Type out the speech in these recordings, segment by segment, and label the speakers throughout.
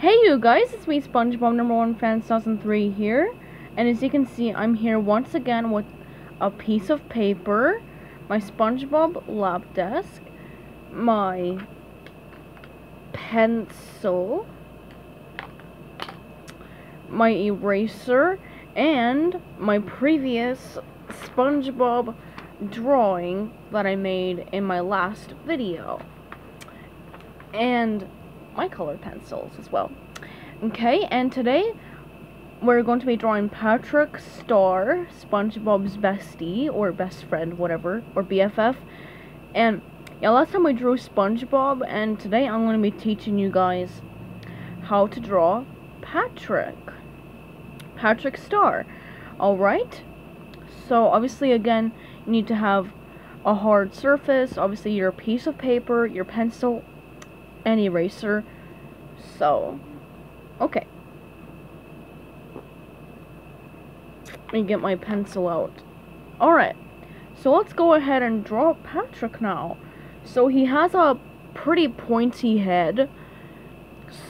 Speaker 1: Hey you guys, it's me SpongeBob number one fan 2003 here. And as you can see, I'm here once again with a piece of paper, my SpongeBob lab desk, my pencil, my eraser, and my previous SpongeBob drawing that I made in my last video. And my colored pencils as well. Okay, and today we're going to be drawing Patrick Star, SpongeBob's bestie, or best friend, whatever, or BFF. And yeah, last time we drew SpongeBob, and today I'm going to be teaching you guys how to draw Patrick. Patrick Star. Alright? So, obviously, again, you need to have a hard surface, obviously your piece of paper, your pencil, and eraser. So, okay. Let me get my pencil out. Alright, so let's go ahead and draw Patrick now. So he has a pretty pointy head.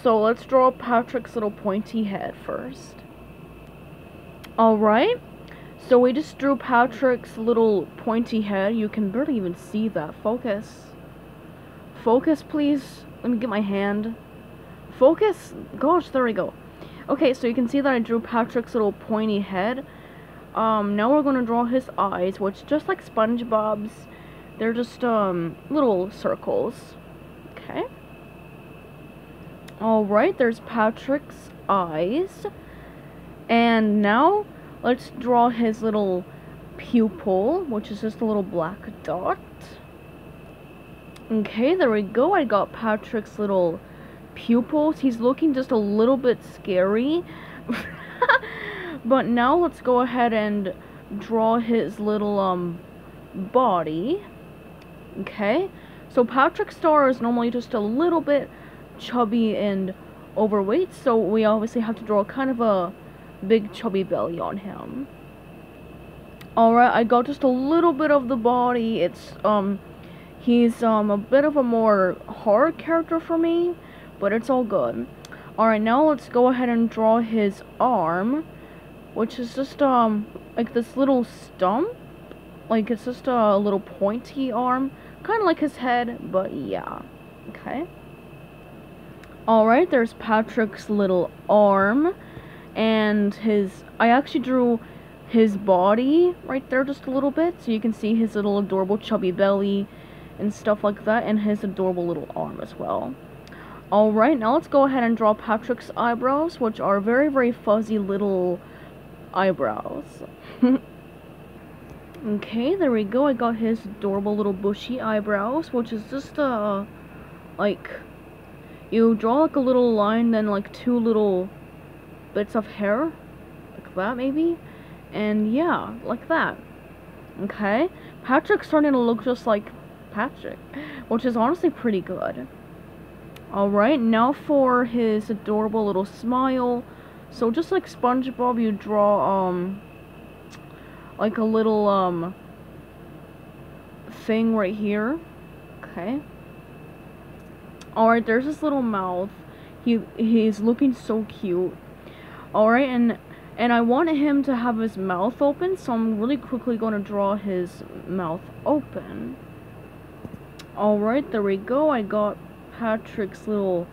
Speaker 1: So let's draw Patrick's little pointy head first. Alright, so we just drew Patrick's little pointy head. You can barely even see that. Focus. Focus, please. Let me get my hand. Focus. Gosh, there we go. Okay, so you can see that I drew Patrick's little pointy head. Um, now we're to draw his eyes, which just like SpongeBob's, they're just, um, little circles. Okay. Alright, there's Patrick's eyes. And now, let's draw his little pupil, which is just a little black dot. Okay, there we go. I got Patrick's little pupils. He's looking just a little bit scary. but now let's go ahead and draw his little um body. Okay? So Patrick Star is normally just a little bit chubby and overweight, so we obviously have to draw kind of a big chubby belly on him. Alright, I got just a little bit of the body. It's um He's um a bit of a more hard character for me, but it's all good. Alright, now let's go ahead and draw his arm, which is just um like this little stump. Like it's just a little pointy arm, kind of like his head, but yeah. Okay. Alright, there's Patrick's little arm and his I actually drew his body right there just a little bit so you can see his little adorable chubby belly and stuff like that, and his adorable little arm as well. Alright, now let's go ahead and draw Patrick's eyebrows, which are very, very fuzzy little eyebrows. okay, there we go. I got his adorable little bushy eyebrows, which is just, uh, like, you draw like a little line, then like two little bits of hair, like that maybe, and yeah, like that. Okay, Patrick's starting to look just like Patrick, which is honestly pretty good. Alright, now for his adorable little smile. So just like SpongeBob, you draw, um, like a little, um, thing right here. Okay. Alright, there's this little mouth. He, he's looking so cute. Alright, and, and I want him to have his mouth open, so I'm really quickly going to draw his mouth open. Alright, there we go. I got Patrick's little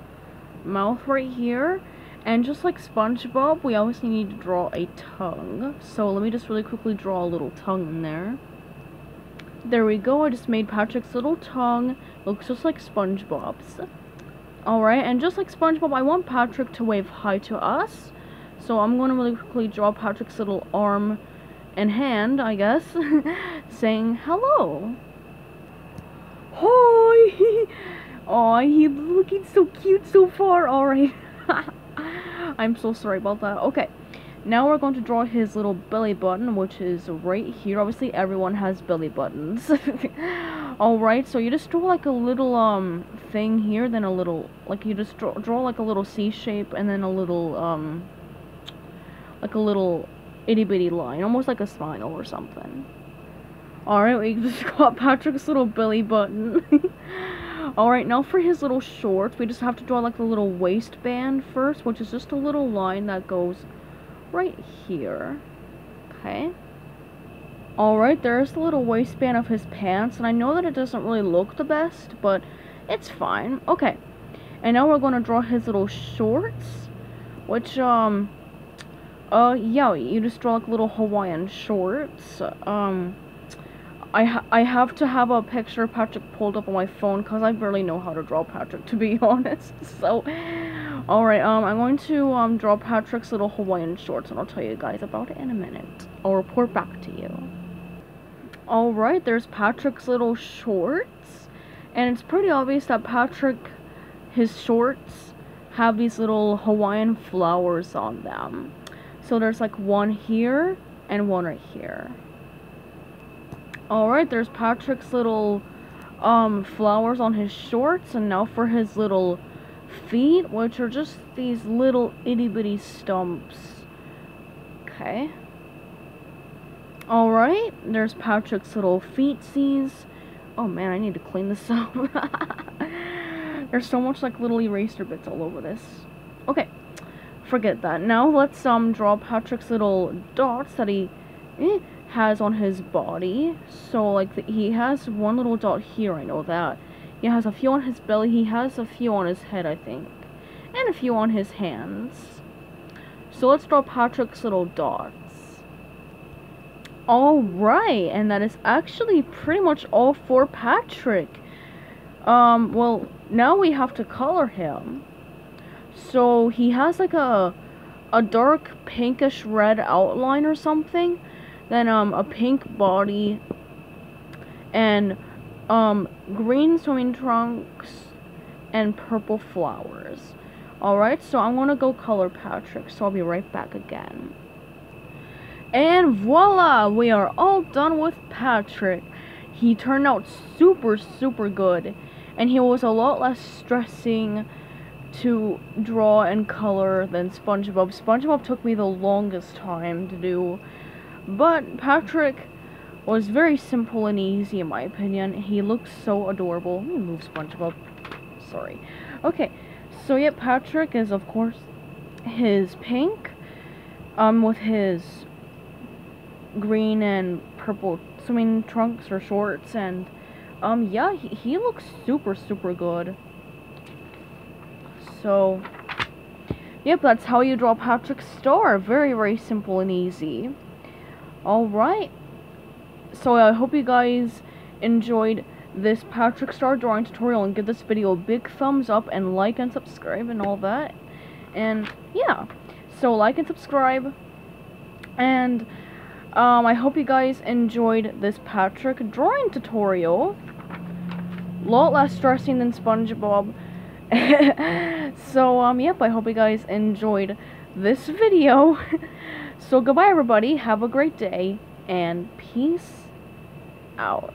Speaker 1: mouth right here. And just like SpongeBob, we obviously need to draw a tongue. So let me just really quickly draw a little tongue in there. There we go. I just made Patrick's little tongue. Looks just like SpongeBob's. Alright, and just like SpongeBob, I want Patrick to wave hi to us. So I'm going to really quickly draw Patrick's little arm and hand, I guess, saying hello. Hi! Oh, he's looking so cute so far. Alright. I'm so sorry about that. Okay. Now we're going to draw his little belly button, which is right here. Obviously, everyone has belly buttons. Alright, so you just draw like a little, um, thing here, then a little, like you just draw, draw like a little C shape, and then a little, um, like a little itty bitty line, almost like a smile or something. Alright, we just got Patrick's little belly button. Alright, now for his little shorts, we just have to draw like the little waistband first, which is just a little line that goes right here. Okay. Alright, there's the little waistband of his pants, and I know that it doesn't really look the best, but it's fine. Okay. And now we're going to draw his little shorts, which, um, uh, yeah, you just draw like little Hawaiian shorts. Um, I, ha I have to have a picture of Patrick pulled up on my phone because I barely know how to draw Patrick, to be honest. So, alright, um, I'm going to, um, draw Patrick's little Hawaiian shorts, and I'll tell you guys about it in a minute. I'll report back to you. Alright, there's Patrick's little shorts, and it's pretty obvious that Patrick, his shorts, have these little Hawaiian flowers on them. So there's like one here, and one right here. Alright, there's Patrick's little um, flowers on his shorts, and now for his little feet, which are just these little itty bitty stumps. Okay. Alright, there's Patrick's little feetsies. Oh man, I need to clean this up. there's so much like little eraser bits all over this. Okay, forget that. Now let's um draw Patrick's little dots that he eh, has on his body. So like the, he has one little dot here, I know that. He has a few on his belly, he has a few on his head, I think. And a few on his hands. So let's draw Patrick's little dots. Alright, and that is actually pretty much all for Patrick. Um, well, now we have to color him. So he has like a a dark pinkish red outline or something then um a pink body and um green swimming trunks and purple flowers. Alright so I'm gonna go color Patrick so I'll be right back again. And voila we are all done with Patrick. He turned out super super good and he was a lot less stressing to draw and color than SpongeBob. SpongeBob took me the longest time to do but Patrick was very simple and easy in my opinion. He looks so adorable. Let me move SpongeBob. Sorry. Okay, so yeah, Patrick is of course his pink, um, with his green and purple swimming trunks or shorts, and um, yeah, he, he looks super super good. So, yep, that's how you draw Patrick's star. Very very simple and easy. Alright. So I hope you guys enjoyed this Patrick Star drawing tutorial and give this video a big thumbs up and like and subscribe and all that. And yeah. So like and subscribe. And um, I hope you guys enjoyed this Patrick drawing tutorial. A lot less stressing than SpongeBob. so um yep, I hope you guys enjoyed this video. So goodbye everybody, have a great day, and peace out.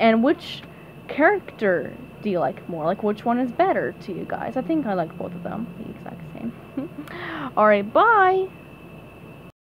Speaker 1: And which character do you like more? Like which one is better to you guys? I think I like both of them the exact same. Alright, bye!